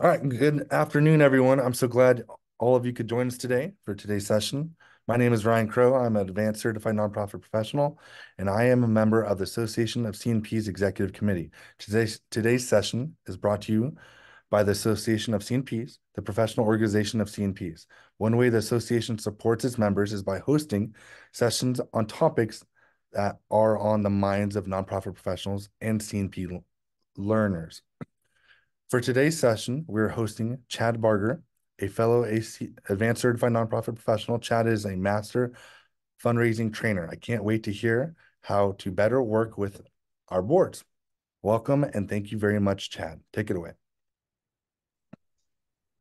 All right, good afternoon, everyone. I'm so glad all of you could join us today for today's session. My name is Ryan Crow. I'm an advanced certified nonprofit professional, and I am a member of the Association of CNP's Executive Committee. Today's, today's session is brought to you by the Association of CNPs, the professional organization of CNPs. One way the association supports its members is by hosting sessions on topics that are on the minds of nonprofit professionals and CNP learners. For today's session, we're hosting Chad Barger, a fellow AC, advanced certified nonprofit professional. Chad is a master fundraising trainer. I can't wait to hear how to better work with our boards. Welcome and thank you very much, Chad. Take it away.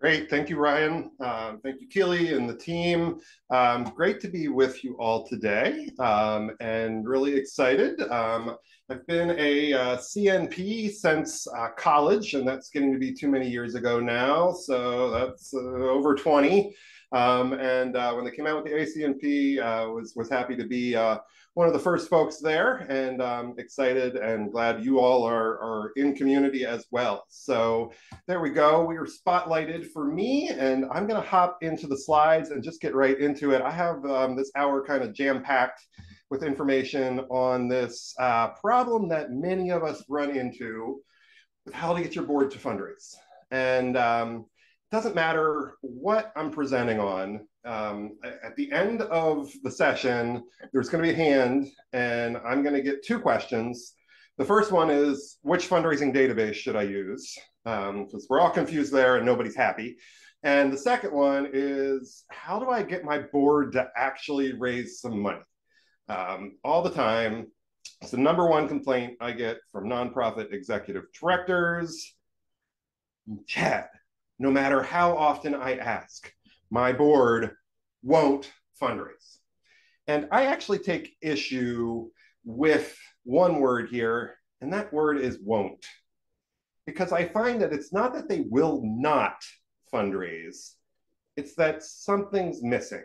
Great. Thank you, Ryan. Um, thank you, Keely and the team. Um, great to be with you all today um, and really excited. Um, I've been a uh, CNP since uh, college, and that's getting to be too many years ago now. So that's uh, over 20. Um, and uh, when they came out with the ACNP, uh, was was happy to be uh, one of the first folks there, and um, excited and glad you all are are in community as well. So there we go. We are spotlighted for me, and I'm going to hop into the slides and just get right into it. I have um, this hour kind of jam packed with information on this uh, problem that many of us run into with how to get your board to fundraise. And um, doesn't matter what I'm presenting on. Um, at the end of the session, there's going to be a hand, and I'm going to get two questions. The first one is, which fundraising database should I use? Because um, we're all confused there and nobody's happy. And the second one is, how do I get my board to actually raise some money? Um, all the time, it's the number one complaint I get from nonprofit executive directors. Chad, no matter how often I ask. My board won't fundraise. And I actually take issue with one word here, and that word is won't. Because I find that it's not that they will not fundraise, it's that something's missing.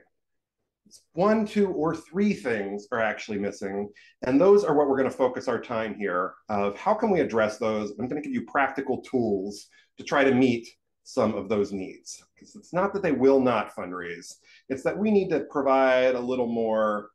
It's one, two, or three things are actually missing. And those are what we're going to focus our time here of how can we address those? I'm going to give you practical tools to try to meet some of those needs. Because it's not that they will not fundraise, it's that we need to provide a little more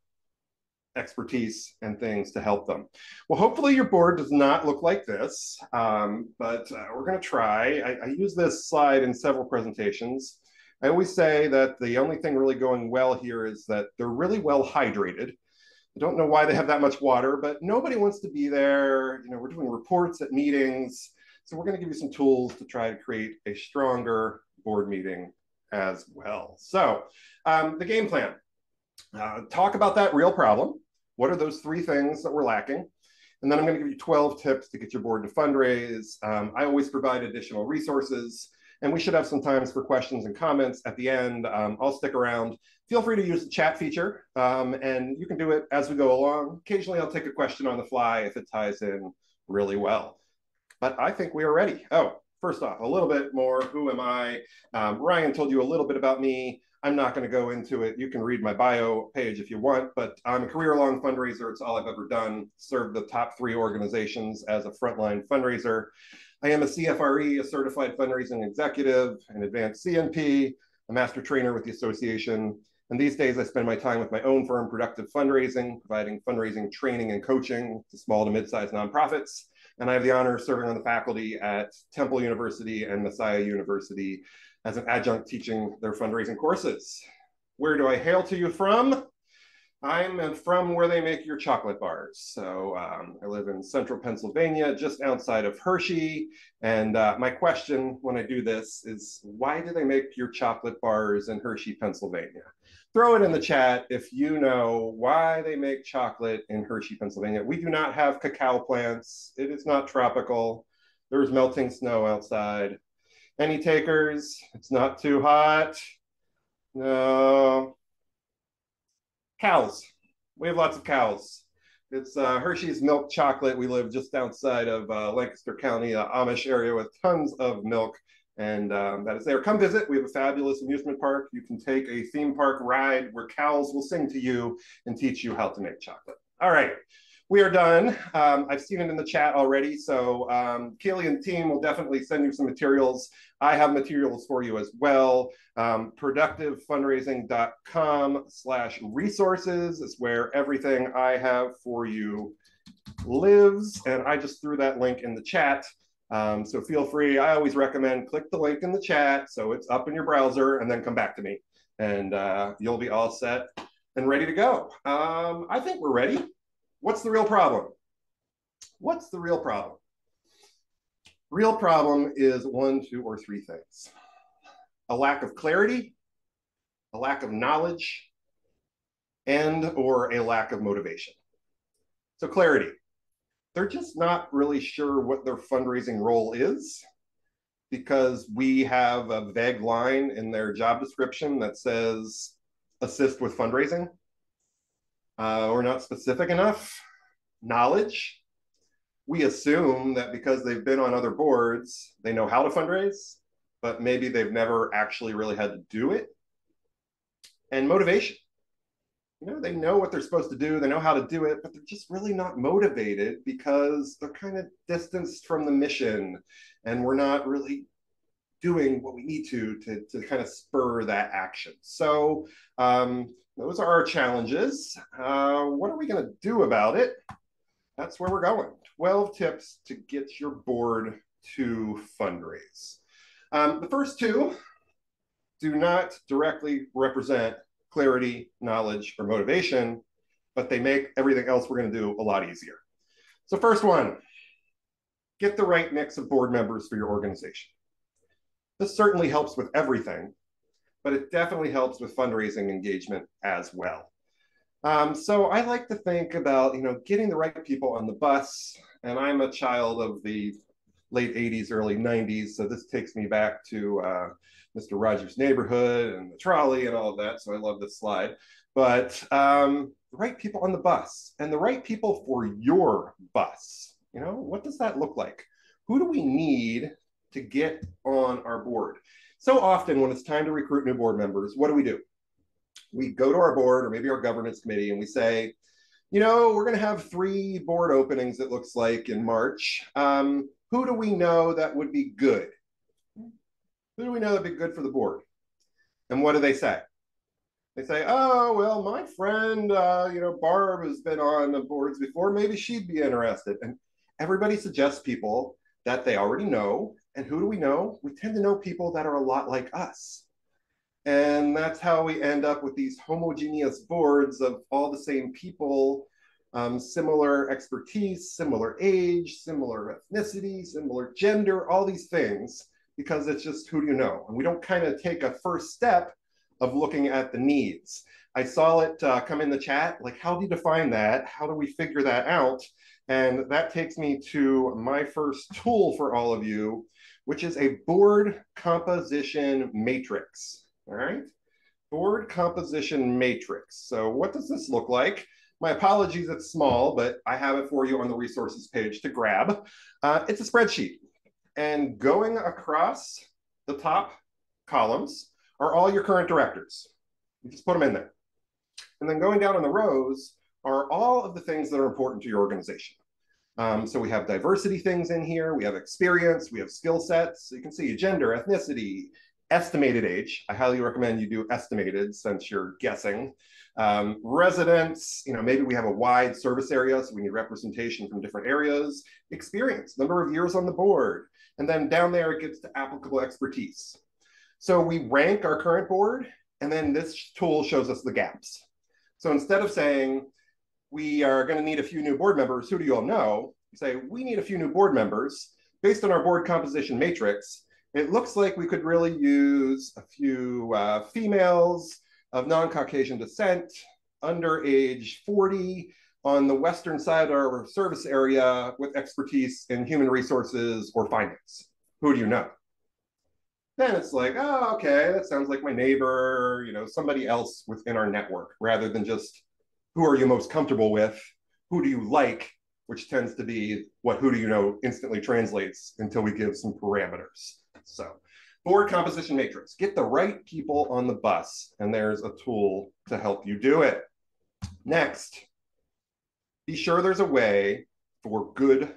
expertise and things to help them. Well, hopefully your board does not look like this, um, but uh, we're going to try. I, I, use this slide in several presentations. I always say that the only thing really going well here is that they're really well hydrated. I don't know why they have that much water, but nobody wants to be there. You know, we're doing reports at meetings. So we're going to give you some tools to try to create a stronger board meeting as well. So um, the game plan, uh, talk about that real problem. What are those three things that we're lacking? And then I'm going to give you 12 tips to get your board to fundraise. Um, I always provide additional resources and we should have some times for questions and comments at the end. Um, I'll stick around. Feel free to use the chat feature um, and you can do it as we go along. Occasionally I'll take a question on the fly if it ties in really well but I think we are ready. Oh, first off, a little bit more. Who am I? Um, Ryan told you a little bit about me. I'm not going to go into it. You can read my bio page if you want, but I'm a career long fundraiser. It's all I've ever done. Served the top three organizations as a frontline fundraiser. I am a CFRE, a certified fundraising executive, an advanced CNP, a master trainer with the association. And these days, I spend my time with my own firm, Productive Fundraising, providing fundraising training and coaching to small to mid sized nonprofits and I have the honor of serving on the faculty at Temple University and Messiah University as an adjunct teaching their fundraising courses. Where do I hail to you from? I'm from where they make your chocolate bars. So um, I live in central Pennsylvania, just outside of Hershey. And uh, my question when I do this is why do they make your chocolate bars in Hershey, Pennsylvania? Throw it in the chat if you know why they make chocolate in Hershey, Pennsylvania. We do not have cacao plants. It is not tropical. There's melting snow outside. Any takers? It's not too hot. No. Cows. We have lots of cows. It's uh, Hershey's milk chocolate. We live just outside of uh, Lancaster County, uh, Amish area with tons of milk and um, that is there. Come visit. We have a fabulous amusement park. You can take a theme park ride where cows will sing to you and teach you how to make chocolate. All right, we are done. Um, I've seen it in the chat already. So um, Keely and team will definitely send you some materials. I have materials for you as well. Um, productivefundraising.com slash resources is where everything I have for you lives. And I just threw that link in the chat. Um, so feel free. I always recommend click the link in the chat so it's up in your browser and then come back to me and uh, you'll be all set and ready to go. Um, I think we're ready. What's the real problem? What's the real problem? Real problem is one, two, or three things. A lack of clarity, a lack of knowledge, and or a lack of motivation. So clarity. They're just not really sure what their fundraising role is because we have a vague line in their job description that says assist with fundraising uh, or not specific enough. Knowledge. We assume that because they've been on other boards, they know how to fundraise, but maybe they've never actually really had to do it. And motivation. You know, they know what they're supposed to do, they know how to do it, but they're just really not motivated because they're kind of distanced from the mission and we're not really doing what we need to to, to kind of spur that action. So um, those are our challenges. Uh, what are we going to do about it? That's where we're going. 12 tips to get your board to fundraise. Um, the first two do not directly represent clarity, knowledge, or motivation, but they make everything else we're going to do a lot easier. So, first one get the right mix of board members for your organization. This certainly helps with everything, but it definitely helps with fundraising engagement as well. Um, so I like to think about, you know, getting the right people on the bus. And I'm a child of the late 80s, early 90s. So this takes me back to uh, Mr. Rogers' neighborhood and the trolley and all of that. So I love this slide. But um, the right people on the bus and the right people for your bus. You know, what does that look like? Who do we need to get on our board? So often when it's time to recruit new board members, what do we do? We go to our board or maybe our governance committee and we say, you know, we're going to have three board openings, it looks like, in March. Um, who do we know that would be good? Who do we know that'd be good for the board? And what do they say? They say, oh, well, my friend, uh, you know, Barb has been on the boards before. Maybe she'd be interested. And everybody suggests people that they already know and who do we know? We tend to know people that are a lot like us. And that's how we end up with these homogeneous boards of all the same people, um, similar expertise, similar age, similar ethnicity, similar gender, all these things, because it's just who do you know? And we don't kind of take a first step of looking at the needs. I saw it uh, come in the chat, like how do you define that? How do we figure that out? And that takes me to my first tool for all of you, which is a board composition matrix. All right, board composition matrix. So what does this look like? My apologies, it's small, but I have it for you on the resources page to grab. Uh, it's a spreadsheet. And going across the top columns are all your current directors. You just put them in there. And then going down on the rows are all of the things that are important to your organization. Um, so we have diversity things in here, we have experience, we have skill sets. So you can see gender, ethnicity, estimated age. I highly recommend you do estimated since you're guessing. Um, residents, you know, maybe we have a wide service area, so we need representation from different areas. Experience, number of years on the board. And then down there, it gets to applicable expertise. So we rank our current board, and then this tool shows us the gaps. So instead of saying, we are going to need a few new board members. Who do you all know? You say, we need a few new board members. Based on our board composition matrix, it looks like we could really use a few uh, females of non-Caucasian descent, under age 40, on the western side of our service area with expertise in human resources or finance. Who do you know? Then it's like, oh, okay, that sounds like my neighbor, you know, somebody else within our network, rather than just who are you most comfortable with? Who do you like? Which tends to be what who do you know instantly translates until we give some parameters. So board composition matrix, get the right people on the bus and there's a tool to help you do it. Next, be sure there's a way for good,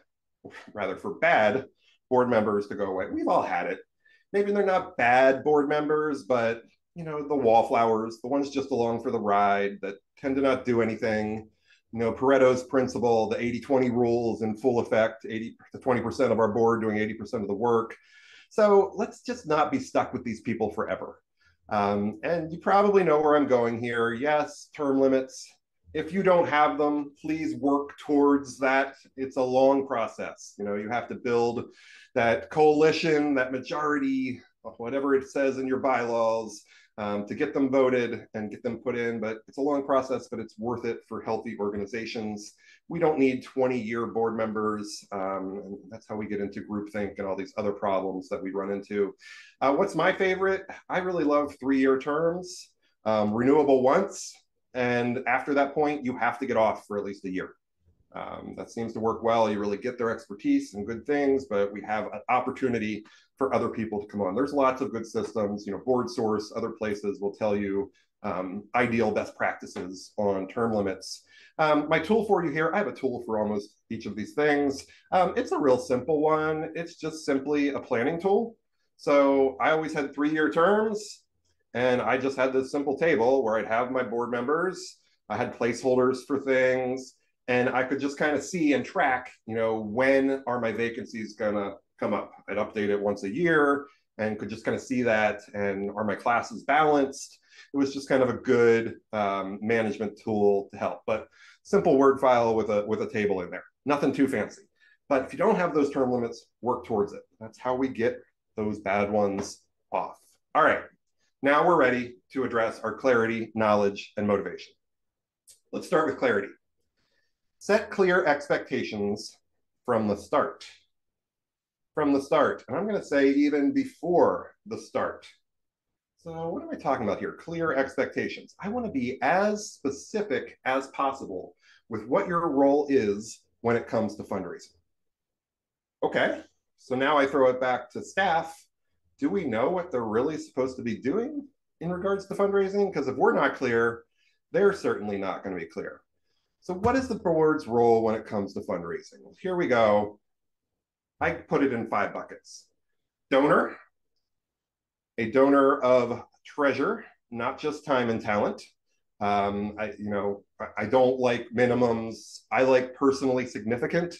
rather for bad board members to go away. We've all had it. Maybe they're not bad board members, but you know, the wallflowers, the ones just along for the ride that tend to not do anything. You know, Pareto's principle, the 80 20 rules in full effect, 80 to 20% of our board doing 80% of the work. So let's just not be stuck with these people forever. Um, and you probably know where I'm going here. Yes, term limits. If you don't have them, please work towards that. It's a long process. You know, you have to build that coalition, that majority, whatever it says in your bylaws, um, to get them voted and get them put in. But it's a long process, but it's worth it for healthy organizations. We don't need 20 year board members. Um, and that's how we get into groupthink and all these other problems that we run into. Uh, what's my favorite? I really love three year terms, um, renewable once. And after that point, you have to get off for at least a year. Um, that seems to work well. You really get their expertise and good things, but we have an opportunity for other people to come on. There's lots of good systems, you know, Board Source, other places will tell you um, ideal best practices on term limits. Um, my tool for you here, I have a tool for almost each of these things. Um, it's a real simple one. It's just simply a planning tool. So I always had three-year terms, and I just had this simple table where I'd have my board members. I had placeholders for things, and I could just kind of see and track, you know, when are my vacancies gonna come up. I'd update it once a year and could just kind of see that and are my classes balanced. It was just kind of a good um, management tool to help. But simple word file with a with a table in there. Nothing too fancy. But if you don't have those term limits, work towards it. That's how we get those bad ones off. All right. Now we're ready to address our clarity, knowledge, and motivation. Let's start with clarity. Set clear expectations from the start from the start. And I'm going to say even before the start. So what am I talking about here? Clear expectations. I want to be as specific as possible with what your role is when it comes to fundraising. Okay, so now I throw it back to staff. Do we know what they're really supposed to be doing in regards to fundraising? Because if we're not clear, they're certainly not going to be clear. So what is the board's role when it comes to fundraising? Well, here we go. I put it in five buckets. Donor, a donor of treasure, not just time and talent. Um, I, you know, I, don't like minimums. I like personally significant.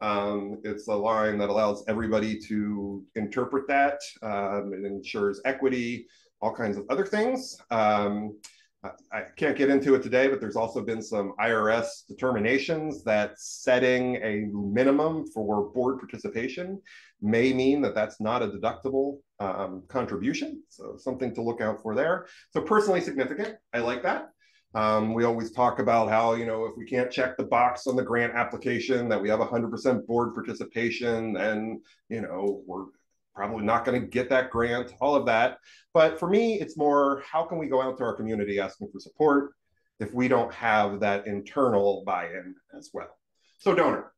Um, it's a line that allows everybody to interpret that. Um, it ensures equity, all kinds of other things. Um, I can't get into it today, but there's also been some IRS determinations that setting a minimum for board participation may mean that that's not a deductible um, contribution. So something to look out for there. So personally significant, I like that. Um, we always talk about how, you know, if we can't check the box on the grant application that we have 100% board participation, then, you know, we're probably not going to get that grant, all of that. But for me, it's more how can we go out to our community asking for support if we don't have that internal buy in as well? So, donor.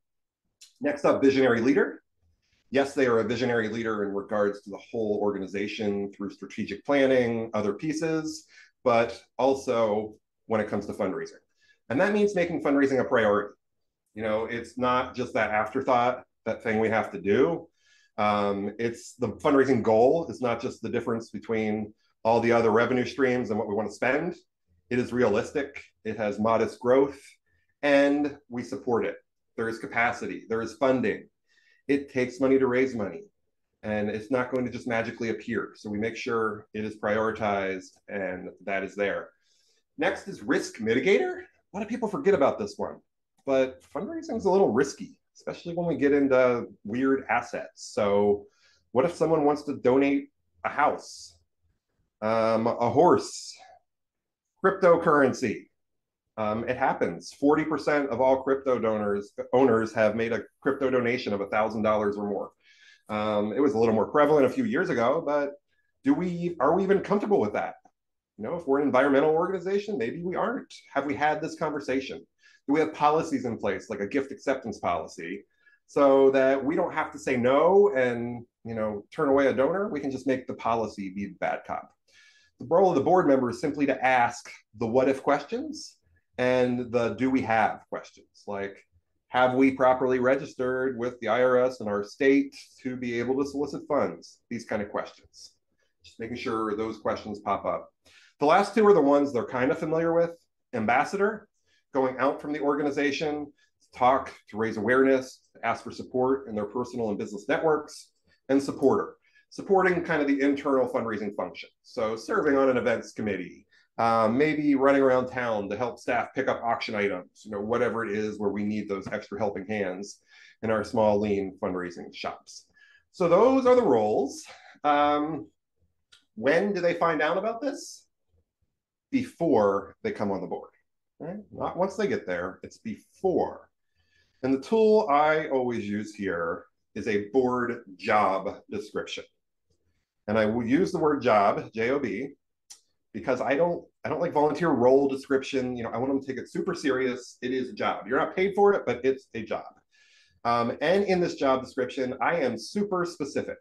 Next up, visionary leader. Yes, they are a visionary leader in regards to the whole organization through strategic planning, other pieces, but also when it comes to fundraising. And that means making fundraising a priority. You know, it's not just that afterthought, that thing we have to do. Um, it's the fundraising goal is not just the difference between all the other revenue streams and what we want to spend. It is realistic. It has modest growth, and we support it. There is capacity. There is funding. It takes money to raise money, and it's not going to just magically appear. So we make sure it is prioritized and that is there. Next is risk mitigator. A lot of people forget about this one, but fundraising is a little risky especially when we get into weird assets. So, what if someone wants to donate a house, um, a horse, cryptocurrency? Um, it happens. Forty percent of all crypto donors owners have made a crypto donation of thousand dollars or more. Um, it was a little more prevalent a few years ago, but do we are we even comfortable with that? You know, if we're an environmental organization, maybe we aren't. Have we had this conversation? Do we have policies in place like a gift acceptance policy so that we don't have to say no and you know turn away a donor we can just make the policy be the bad cop the role of the board member is simply to ask the what if questions and the do we have questions like have we properly registered with the IRS and our state to be able to solicit funds? These kind of questions. Just making sure those questions pop up. The last two are the ones they're kind of familiar with. Ambassador, going out from the organization to talk, to raise awareness, to ask for support in their personal and business networks, and supporter, supporting kind of the internal fundraising function. So serving on an events committee, um, maybe running around town to help staff pick up auction items, you know, whatever it is where we need those extra helping hands in our small, lean fundraising shops. So those are the roles. Um, when do they find out about this? Before they come on the board, right? Not once they get there, it's before. And the tool I always use here is a board job description. And I will use the word job, J-O-B, because I don't I don't like volunteer role description. You know, I want them to take it super serious. It is a job. You're not paid for it, but it's a job. Um, and in this job description, I am super specific.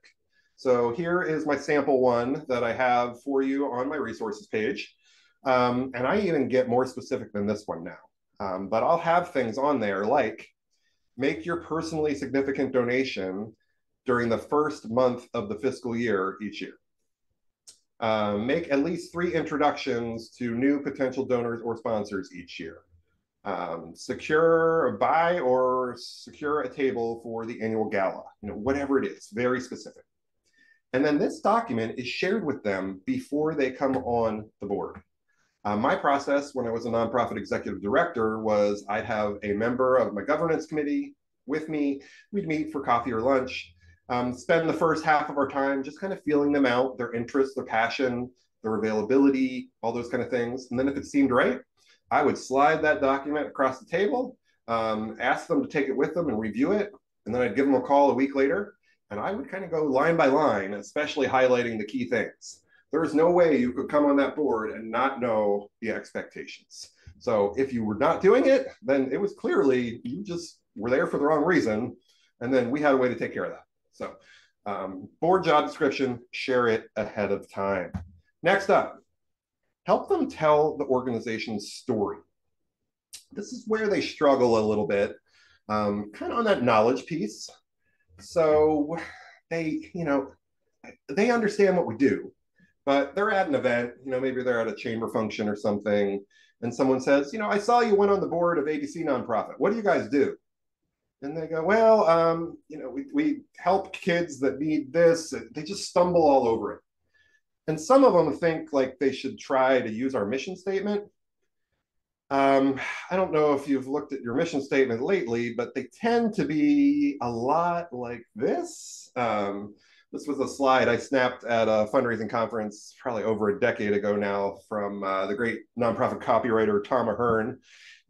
So here is my sample one that I have for you on my resources page. Um, and I even get more specific than this one now. Um, but I'll have things on there like make your personally significant donation during the first month of the fiscal year each year. Um, make at least three introductions to new potential donors or sponsors each year. Um, secure, buy or secure a table for the annual gala, you know, whatever it is, very specific. And then this document is shared with them before they come on the board. Uh, my process when I was a nonprofit executive director was I'd have a member of my governance committee with me. We'd meet for coffee or lunch um, spend the first half of our time just kind of feeling them out, their interests, their passion, their availability, all those kind of things. And then if it seemed right, I would slide that document across the table, um, ask them to take it with them and review it. And then I'd give them a call a week later and I would kind of go line by line, especially highlighting the key things. There is no way you could come on that board and not know the expectations. So if you were not doing it, then it was clearly you just were there for the wrong reason. And then we had a way to take care of that. So um, board job description, share it ahead of time. Next up, help them tell the organization's story. This is where they struggle a little bit, um, kind of on that knowledge piece. So they, you know, they understand what we do, but they're at an event, you know, maybe they're at a chamber function or something, and someone says, you know, I saw you went on the board of ABC nonprofit. What do you guys do? and they go, well, um, you know, we, we help kids that need this. They just stumble all over it. And some of them think like they should try to use our mission statement. Um, I don't know if you've looked at your mission statement lately, but they tend to be a lot like this. Um, this was a slide I snapped at a fundraising conference probably over a decade ago now from uh, the great nonprofit copywriter Tom Ahern.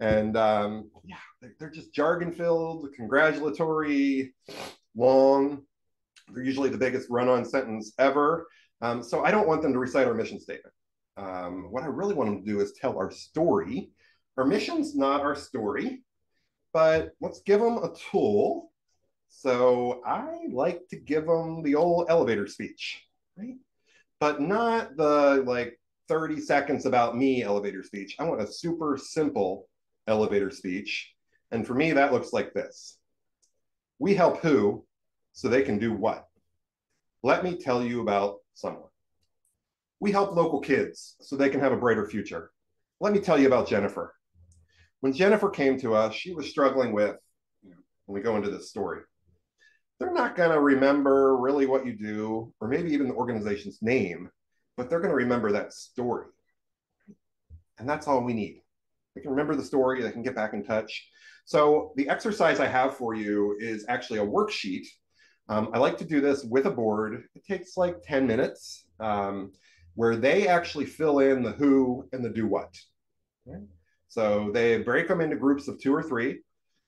And um, yeah, they're just jargon filled, congratulatory, long. They're usually the biggest run on sentence ever. Um, so I don't want them to recite our mission statement. Um, what I really want them to do is tell our story. Our mission's not our story, but let's give them a tool. So I like to give them the old elevator speech, right? But not the like 30 seconds about me elevator speech. I want a super simple elevator speech and for me, that looks like this. We help who so they can do what? Let me tell you about someone. We help local kids so they can have a brighter future. Let me tell you about Jennifer. When Jennifer came to us, she was struggling with, when we go into this story, they're not going to remember really what you do, or maybe even the organization's name, but they're going to remember that story. And that's all we need. They can remember the story, they can get back in touch. So the exercise I have for you is actually a worksheet. Um, I like to do this with a board. It takes like 10 minutes um, where they actually fill in the who and the do what. Okay? So they break them into groups of two or three,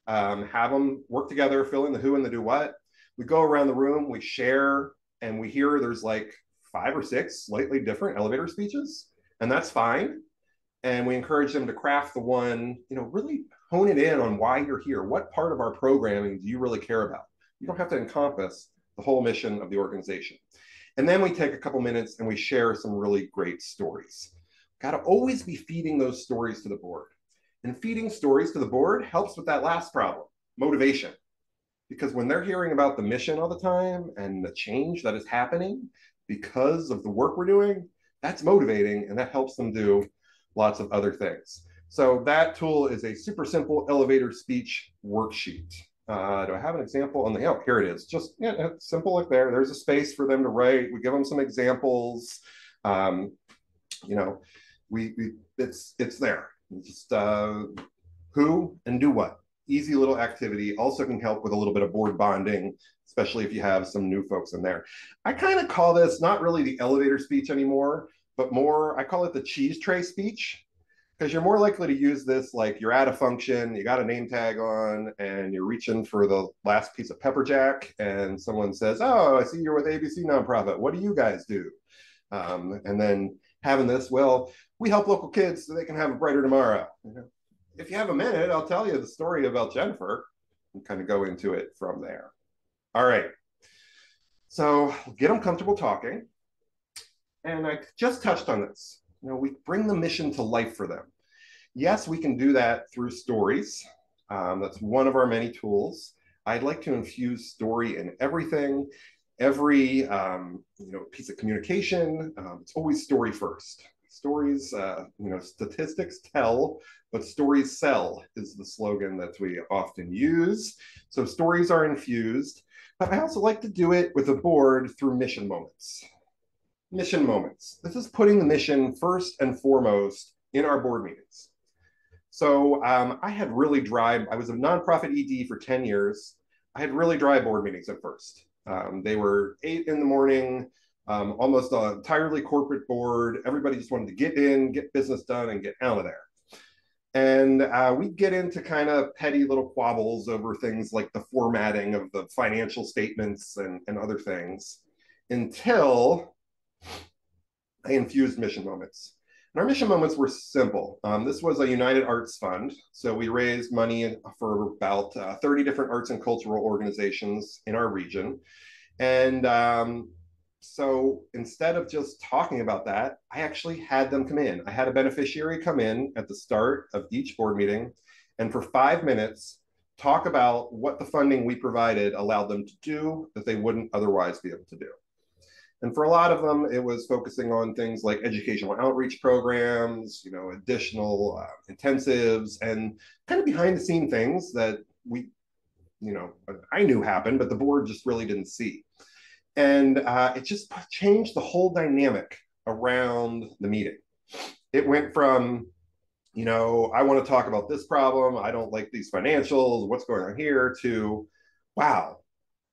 um, have them work together, fill in the who and the do what. We go around the room, we share, and we hear there's like five or six slightly different elevator speeches, and that's fine. And we encourage them to craft the one, you know, really hone it in on why you're here. What part of our programming do you really care about? You don't have to encompass the whole mission of the organization. And then we take a couple minutes and we share some really great stories. Got to always be feeding those stories to the board. And feeding stories to the board helps with that last problem, motivation. Because when they're hearing about the mission all the time and the change that is happening because of the work we're doing, that's motivating and that helps them do lots of other things. So that tool is a super simple elevator speech worksheet. Uh, do I have an example on the, oh, here it is. Just yeah, simple like there. There's a space for them to write. We give them some examples. Um, you know, we, we it's it's there. Just uh, who and do what. Easy little activity. Also can help with a little bit of board bonding, especially if you have some new folks in there. I kind of call this not really the elevator speech anymore, but more, I call it the cheese tray speech because you're more likely to use this like you're at a function, you got a name tag on, and you're reaching for the last piece of pepper jack, and someone says, "Oh, I see you're with ABC nonprofit. What do you guys do?" Um, and then having this, well, we help local kids so they can have a brighter tomorrow. If you have a minute, I'll tell you the story about Jennifer and kind of go into it from there. All right. So get them comfortable talking. And I just touched on this. You know, we bring the mission to life for them. Yes, we can do that through stories. Um, that's one of our many tools. I'd like to infuse story in everything, every um, you know piece of communication. Um, it's always story first. Stories, uh, you know, statistics tell, but stories sell is the slogan that we often use. So stories are infused, but I also like to do it with a board through mission moments mission moments. This is putting the mission first and foremost in our board meetings. So um, I had really dry, I was a nonprofit ED for 10 years. I had really dry board meetings at first. Um, they were eight in the morning, um, almost an entirely corporate board. Everybody just wanted to get in, get business done, and get out of there. And uh, we get into kind of petty little quabbles over things like the formatting of the financial statements and, and other things until I infused mission moments. And our mission moments were simple. Um, this was a United Arts Fund. So we raised money for about uh, 30 different arts and cultural organizations in our region. And um, so instead of just talking about that, I actually had them come in. I had a beneficiary come in at the start of each board meeting and for five minutes talk about what the funding we provided allowed them to do that they wouldn't otherwise be able to do. And for a lot of them, it was focusing on things like educational outreach programs, you know, additional uh, intensives, and kind of behind the scene things that we, you know, I knew happened, but the board just really didn't see. And uh, it just changed the whole dynamic around the meeting. It went from, you know, I want to talk about this problem. I don't like these financials. What's going on here? To, wow,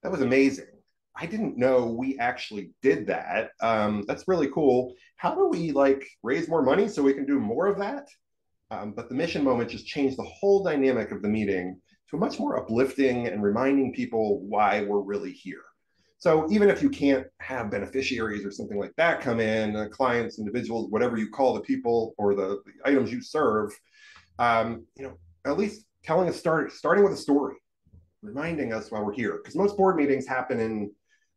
that was amazing I didn't know we actually did that. Um, that's really cool. How do we like raise more money so we can do more of that? Um, but the mission moment just changed the whole dynamic of the meeting to a much more uplifting and reminding people why we're really here. So even if you can't have beneficiaries or something like that come in, uh, clients, individuals, whatever you call the people or the, the items you serve, um, you know, at least telling a start, starting with a story, reminding us why we're here. Because most board meetings happen in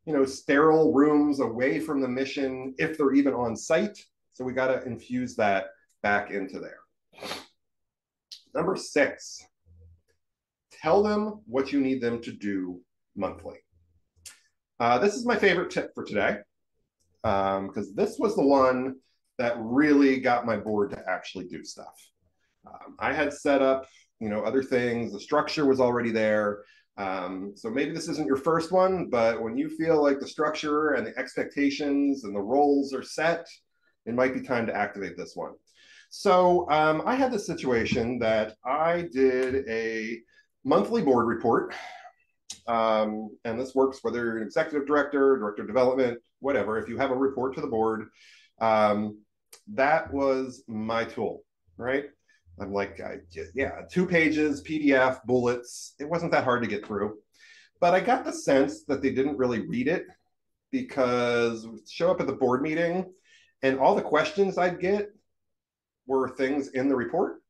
you know, sterile rooms away from the mission if they're even on site. So we got to infuse that back into there. Number six, tell them what you need them to do monthly. Uh, this is my favorite tip for today because um, this was the one that really got my board to actually do stuff. Um, I had set up, you know, other things. The structure was already there. Um, so maybe this isn't your first one, but when you feel like the structure and the expectations and the roles are set, it might be time to activate this one. So um, I had this situation that I did a monthly board report. Um, and this works whether you're an executive director, director of development, whatever. If you have a report to the board, um, that was my tool, right? I'm like, I, yeah, two pages, PDF, bullets. It wasn't that hard to get through. But I got the sense that they didn't really read it because show up at the board meeting and all the questions I'd get were things in the report.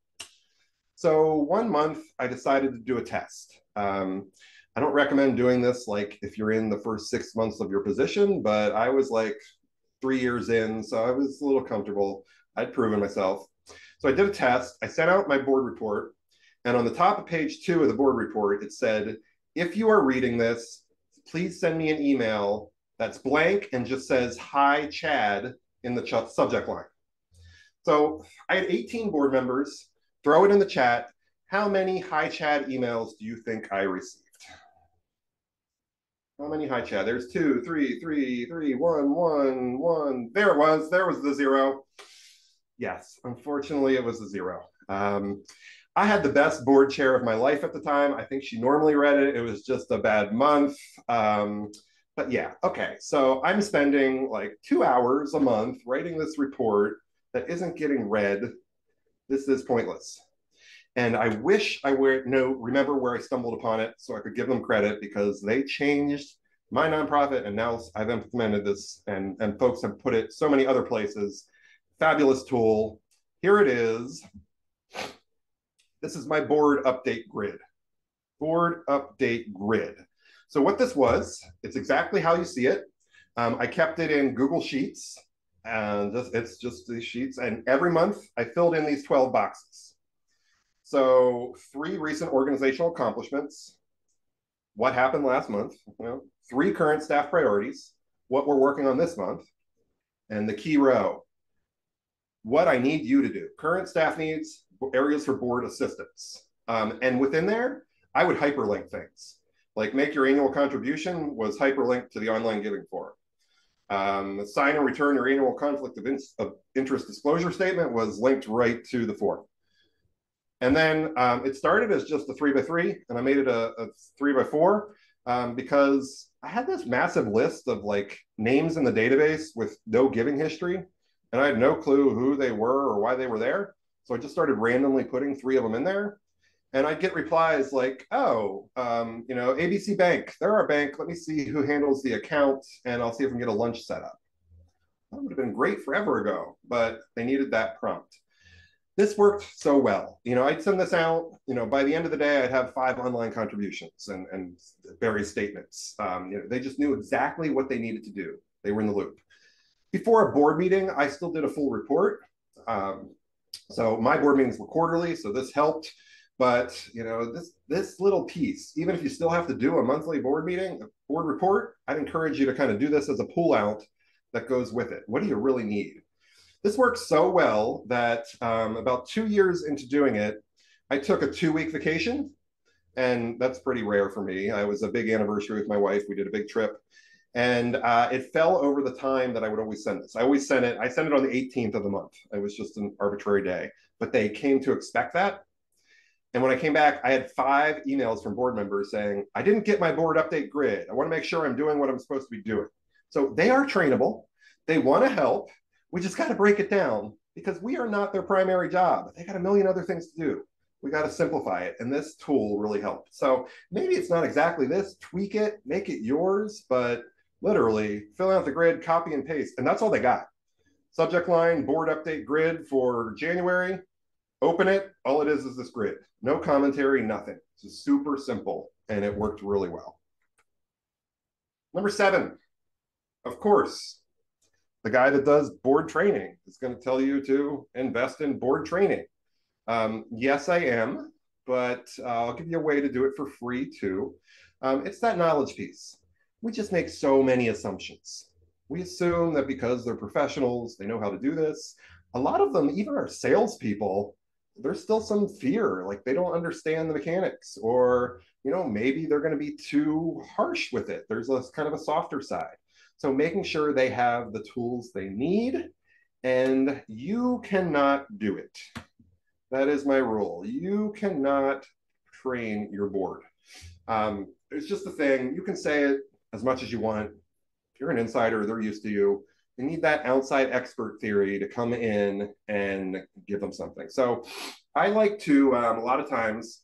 So one month I decided to do a test. Um, I don't recommend doing this like if you're in the first six months of your position, but I was like three years in, so I was a little comfortable. I'd proven myself. So I did a test. I sent out my board report. And on the top of page two of the board report, it said, if you are reading this, please send me an email that's blank and just says, hi, Chad, in the subject line. So I had 18 board members. Throw it in the chat. How many hi, Chad emails do you think I received? How many hi, Chad? There's two, three, three, three, one, one, one. There it was. There was the zero. Yes, unfortunately, it was a zero. Um, I had the best board chair of my life at the time. I think she normally read it. It was just a bad month. Um, but yeah, okay. So I'm spending like two hours a month writing this report that isn't getting read. This is pointless. And I wish I would know, remember where I stumbled upon it so I could give them credit because they changed my nonprofit and now I've implemented this and, and folks have put it so many other places. Fabulous tool. Here it is. This is my board update grid. Board update grid. So what this was, it's exactly how you see it. Um, I kept it in Google Sheets and just, it's just these sheets. And every month I filled in these 12 boxes. So three recent organizational accomplishments, what happened last month, you know, three current staff priorities, what we're working on this month, and the key row, what I need you to do. Current staff needs, areas for board assistance. Um, and within there, I would hyperlink things. Like make your annual contribution was hyperlinked to the online giving forum. Um, sign and return your annual conflict of, in of, interest disclosure statement was linked right to the forum. And then um, it started as just a three by three, and I made it a, a three by four um, because I had this massive list of like names in the database with no giving history, and I had no clue who they were or why they were there. So I just started randomly putting three of them in there. And I'd get replies like, oh, um, you know, ABC Bank, they're our bank. Let me see who handles the account and I'll see if I can get a lunch set up. That would have been great forever ago, but they needed that prompt. This worked so well. You know, I'd send this out, you know, by the end of the day, I'd have five online contributions and, and various statements. Um, you know, they just knew exactly what they needed to do. They were in the loop. Before a board meeting, I still did a full report. Um, so my board meetings were quarterly, so this helped. But you know, this this little piece, even if you still have to do a monthly board meeting, a board report, I'd encourage you to kind of do this as a pull out that goes with it. What do you really need? This works so well that um, about two years into doing it, I took a two week vacation, and that's pretty rare for me. I was a big anniversary with my wife. We did a big trip, and uh, it fell over the time that I would always send this. I always send it. I send it on the 18th of the month. It was just an arbitrary day, but they came to expect that. And when I came back, I had five emails from board members saying, "I didn't get my board update grid. I want to make sure I'm doing what I'm supposed to be doing." So they are trainable. They want to help. We just got to break it down because we are not their primary job. They got a million other things to do. We got to simplify it. And this tool really helped. So maybe it's not exactly this, tweak it, make it yours, but literally fill out the grid, copy and paste. And that's all they got. Subject line, board update grid for January. Open it. All it is is this grid. No commentary, nothing. It's super simple and it worked really well. Number seven, of course, the guy that does board training is going to tell you to invest in board training. Um, yes, I am, but uh, I'll give you a way to do it for free too. Um, it's that knowledge piece we just make so many assumptions. We assume that because they're professionals, they know how to do this. A lot of them, even our salespeople, there's still some fear, like they don't understand the mechanics, or you know, maybe they're going to be too harsh with it. There's a kind of a softer side. So making sure they have the tools they need, and you cannot do it. That is my rule. You cannot train your board. Um, it's just a thing. You can say it as much as you want. If you're an insider, they're used to you. You need that outside expert theory to come in and give them something. So I like to, um, a lot of times,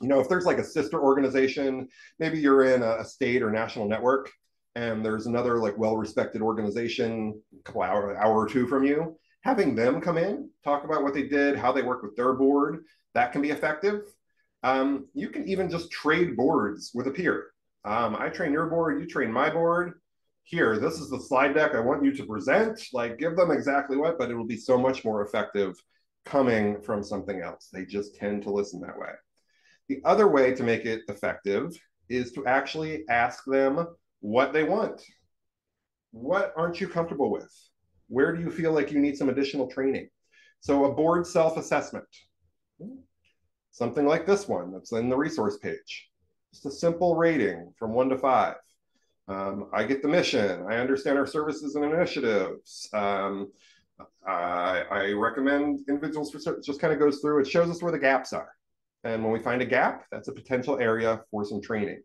you know, if there's like a sister organization, maybe you're in a, a state or national network, and there's another like well-respected organization a couple hour, hour or two from you, having them come in, talk about what they did, how they work with their board, that can be effective. Um, you can even just trade boards with a peer. Um, I train your board, you train my board. Here, this is the slide deck I want you to present. Like, give them exactly what, but it will be so much more effective coming from something else. They just tend to listen that way. The other way to make it effective is to actually ask them what they want. What aren't you comfortable with? Where do you feel like you need some additional training? So, a board self assessment, something like this one that's in the resource page. Just a simple rating from one to five. Um, I get the mission. I understand our services and initiatives. Um, I, I, recommend individuals for just kind of goes through. It shows us where the gaps are, and when we find a gap, that's a potential area for some training.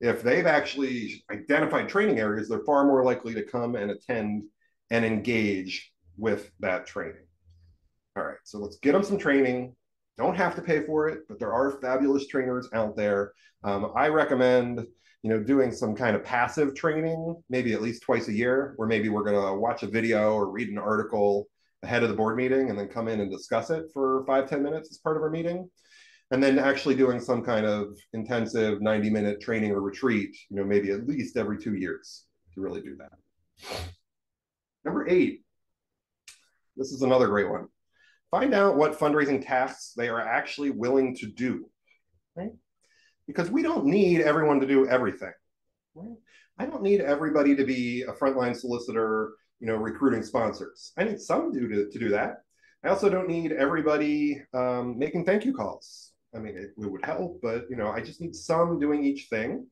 If they've actually identified training areas, they're far more likely to come and attend and engage with that training. All right, so let's get them some training. Don't have to pay for it, but there are fabulous trainers out there. Um, I recommend you know, doing some kind of passive training, maybe at least twice a year, where maybe we're going to watch a video or read an article ahead of the board meeting and then come in and discuss it for five ten minutes as part of our meeting. And then actually doing some kind of intensive 90 minute training or retreat, you know, maybe at least every two years to really do that. Number eight, this is another great one. Find out what fundraising tasks they are actually willing to do. Right? because we don't need everyone to do everything. Right? I don't need everybody to be a frontline solicitor, you know, recruiting sponsors. I need some to, to do that. I also don't need everybody um, making thank you calls. I mean, it, it would help, but you know, I just need some doing each thing.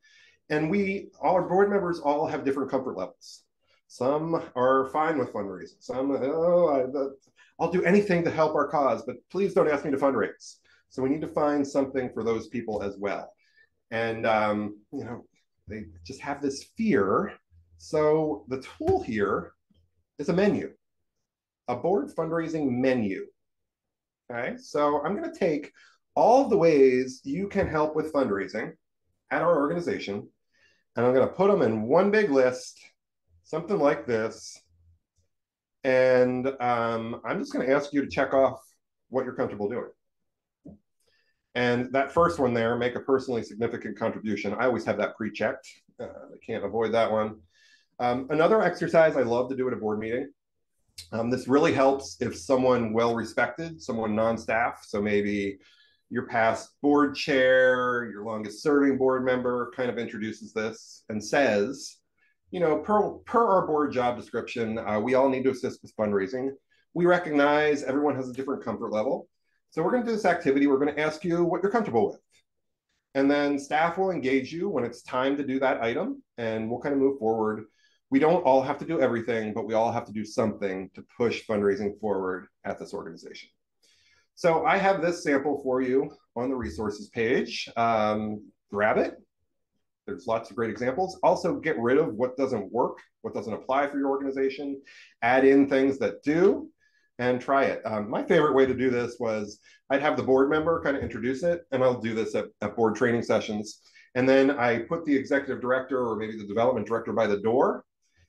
And we, our board members, all have different comfort levels. Some are fine with fundraising. Some, oh, I, I'll do anything to help our cause, but please don't ask me to fundraise. So we need to find something for those people as well and um, you know they just have this fear. So the tool here is a menu, a board fundraising menu. Okay, so I'm going to take all of the ways you can help with fundraising at our organization, and I'm going to put them in one big list, something like this. And um, I'm just going to ask you to check off what you're comfortable doing. And that first one there, make a personally significant contribution. I always have that pre-checked. Uh, I can't avoid that one. Um, another exercise I love to do at a board meeting. Um, this really helps if someone well-respected, someone non-staff, so maybe your past board chair, your longest serving board member kind of introduces this and says, you know, per, per our board job description, uh, we all need to assist with fundraising. We recognize everyone has a different comfort level. So we're going to do this activity. We're going to ask you what you're comfortable with. And then staff will engage you when it's time to do that item and we'll kind of move forward. We don't all have to do everything, but we all have to do something to push fundraising forward at this organization. So I have this sample for you on the resources page. Um, grab it. There's lots of great examples. Also get rid of what doesn't work, what doesn't apply for your organization. Add in things that do and try it. Um, my favorite way to do this was I'd have the board member kind of introduce it, and I'll do this at, at board training sessions. And then I put the executive director or maybe the development director by the door,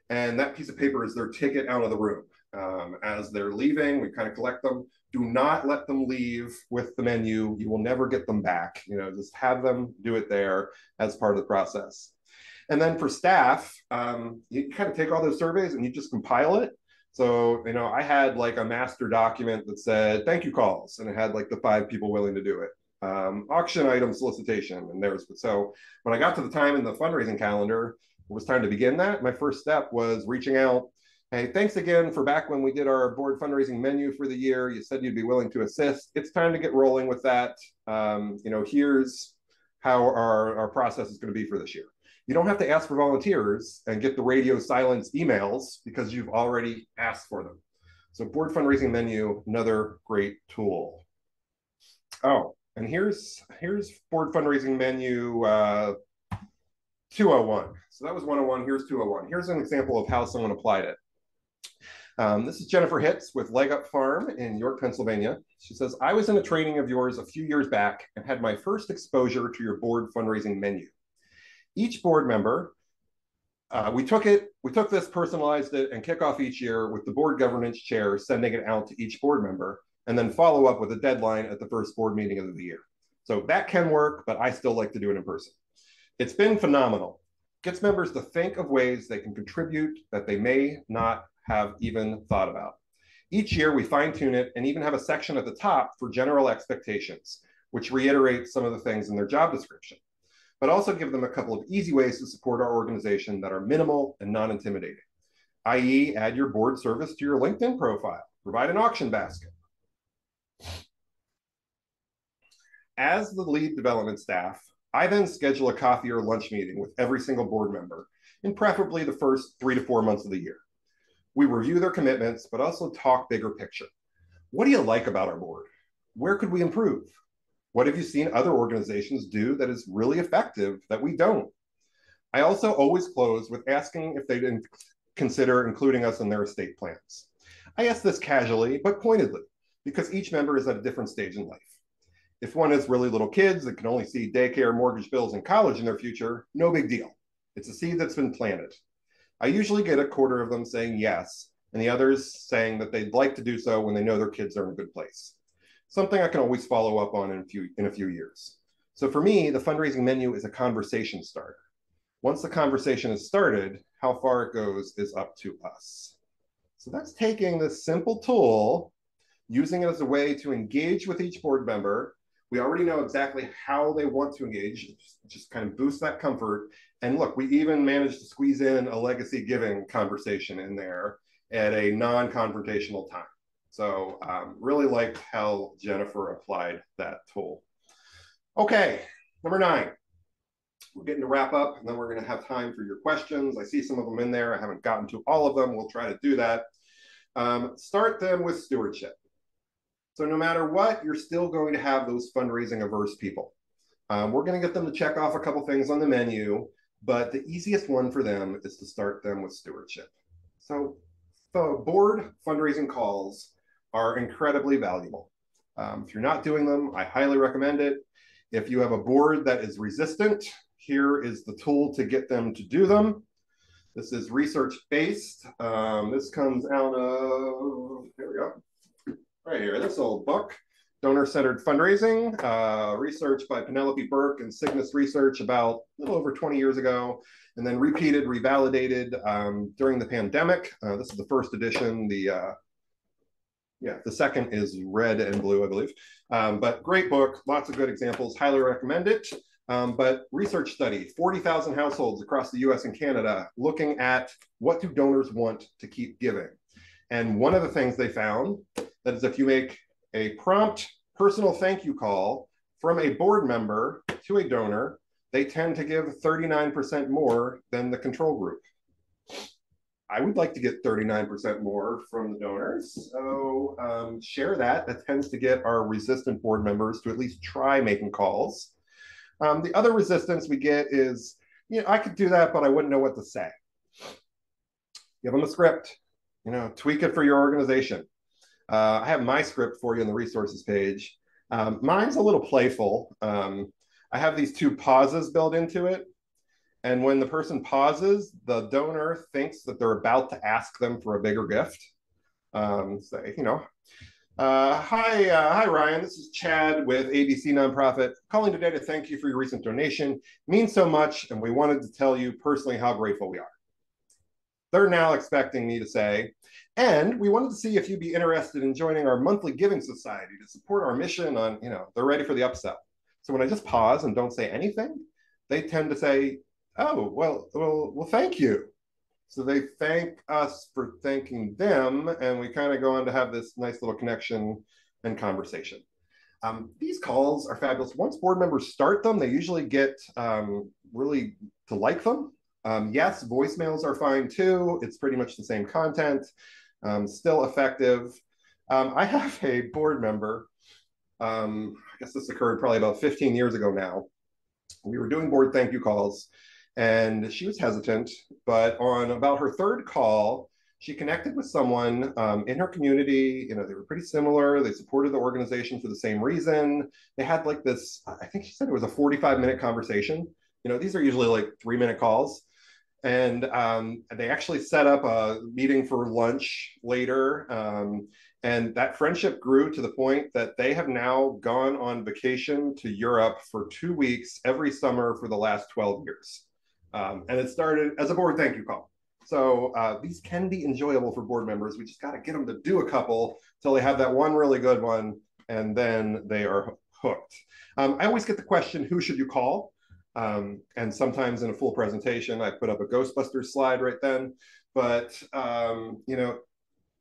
and that piece of paper is their ticket out of the room. Um, as they're leaving, we kind of collect them. Do not let them leave with the menu. You will never get them back. You know, just have them do it there as part of the process. And then for staff, um, you kind of take all those surveys and you just compile it so, you know, I had like a master document that said thank you calls, and it had like the five people willing to do it. Um, auction item solicitation, and there's so when I got to the time in the fundraising calendar, it was time to begin that. My first step was reaching out. Hey, thanks again for back when we did our board fundraising menu for the year. You said you'd be willing to assist. It's time to get rolling with that. Um, you know, here's how our, our process is going to be for this year. You don't have to ask for volunteers and get the radio silence emails because you've already asked for them. So board fundraising menu, another great tool. Oh, and here's here's board fundraising menu uh, 201. So that was 101. Here's 201. Here's an example of how someone applied it. Um, this is Jennifer Hitz with Leg Up Farm in York, Pennsylvania. She says, I was in a training of yours a few years back and had my first exposure to your board fundraising menu each board member, uh, we took it, we took this, personalized it, and kick off each year with the board governance chair sending it out to each board member, and then follow up with a deadline at the first board meeting of the year. So that can work, but I still like to do it in person. It's been phenomenal. Gets members to think of ways they can contribute that they may not have even thought about. Each year, we fine tune it and even have a section at the top for general expectations, which reiterates some of the things in their job description, but also give them a couple of easy ways to support our organization that are minimal and non intimidating, i.e., add your board service to your LinkedIn profile, provide an auction basket. As the lead development staff, I then schedule a coffee or lunch meeting with every single board member in preferably the first three to four months of the year. We review their commitments, but also talk bigger picture. What do you like about our board? Where could we improve? What have you seen other organizations do that is really effective that we don't? I also always close with asking if they'd consider including us in their estate plans. I ask this casually, but pointedly, because each member is at a different stage in life. If one has really little kids that can only see daycare, mortgage bills, and college in their future, no big deal. It's a seed that's been planted. I usually get a quarter of them saying yes, and the others saying that they'd like to do so when they know their kids are in a good place. Something I can always follow up on in a few, in a few years. So for me, the fundraising menu is a conversation starter. Once the conversation is started, how far it goes is up to us. So that's taking this simple tool, using it as a way to engage with each board member. We already know exactly how they want to engage, just kind of boost that comfort and look, we even managed to squeeze in a legacy giving conversation in there at a non-confrontational time. So um, really like how Jennifer applied that tool. Okay, number nine. We're getting to wrap up and then we're gonna have time for your questions. I see some of them in there. I haven't gotten to all of them. We'll try to do that. Um, start them with stewardship. So no matter what, you're still going to have those fundraising averse people. Um, we're going to get them to check off a couple things on the menu, but the easiest one for them is to start them with stewardship. So the board fundraising calls are incredibly valuable. Um, if you're not doing them, I highly recommend it. If you have a board that is resistant, here is the tool to get them to do them. This is research-based. Um, this comes out of, here we go, right here, this old book donor-centered fundraising, uh, research by Penelope Burk and Cygnus Research about a little over 20 years ago, and then repeated, revalidated um, during the pandemic. Uh, this is the first edition. The uh, yeah, the second is red and blue, I believe. Um, but great book, lots of good examples. Highly recommend it. Um, but research study, 40,000 households across the US and Canada looking at what do donors want to keep giving. And one of the things they found that is if you make a prompt personal thank you call from a board member to a donor, they tend to give 39% more than the control group. I would like to get 39% more from the donors. So um, share that. That tends to get our resistant board members to at least try making calls. Um, the other resistance we get is, you know, I could do that, but I wouldn't know what to say. Give them a script, you know, tweak it for your organization. Uh, I have my script for you in the resources page. Um, mine's a little playful. Um, I have these two pauses built into it. And when the person pauses, the donor thinks that they're about to ask them for a bigger gift. Um, say, you know, uh, hi, uh, hi, Ryan. This is Chad with ABC Nonprofit, calling today to thank you for your recent donation. It means so much, and we wanted to tell you personally how grateful we are. They're now expecting me to say, and we wanted to see if you'd be interested in joining our monthly giving society to support our mission on, you know, they're ready for the upsell. So when I just pause and don't say anything, they tend to say, oh, well, well, well, thank you. So they thank us for thanking them, and we kind of go on to have this nice little connection and conversation. Um, these calls are fabulous. Once board members start them, they usually get um, really to like them. Um, yes, voicemails are fine too. It's pretty much the same content um, still effective. Um, I have a board member. Um, I guess this occurred probably about 15 years ago now. We were doing board thank you calls, and she was hesitant. But on about her third call, she connected with someone um, in her community. You know, they were pretty similar. They supported the organization for the same reason. They had like this. I think she said it was a 45 minute conversation. You know, these are usually like three minute calls and um, they actually set up a meeting for lunch later. Um, and that friendship grew to the point that they have now gone on vacation to Europe for two weeks every summer for the last 12 years. Um, and it started as a board thank you call. So uh, these can be enjoyable for board members. We just got to get them to do a couple till they have that one really good one, and then they are hooked. Um, I always get the question, who should you call? Um, and sometimes in a full presentation, I put up a Ghostbusters slide right then. But, um, you know,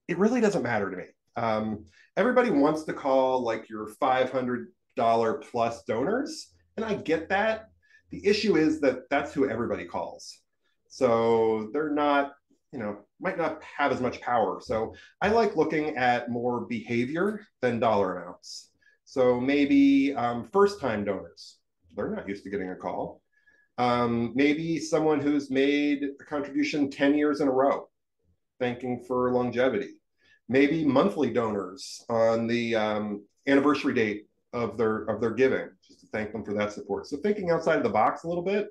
it really doesn't matter to me. Um, everybody wants to call like your $500 plus donors. And I get that. The issue is that that's who everybody calls. So they're not, you know, might not have as much power. So I like looking at more behavior than dollar amounts. So maybe um, first time donors, they're not used to getting a call. Um, maybe someone who's made a contribution 10 years in a row, thanking for longevity. Maybe monthly donors on the um, anniversary date of their of their giving, just to thank them for that support. So thinking outside of the box a little bit.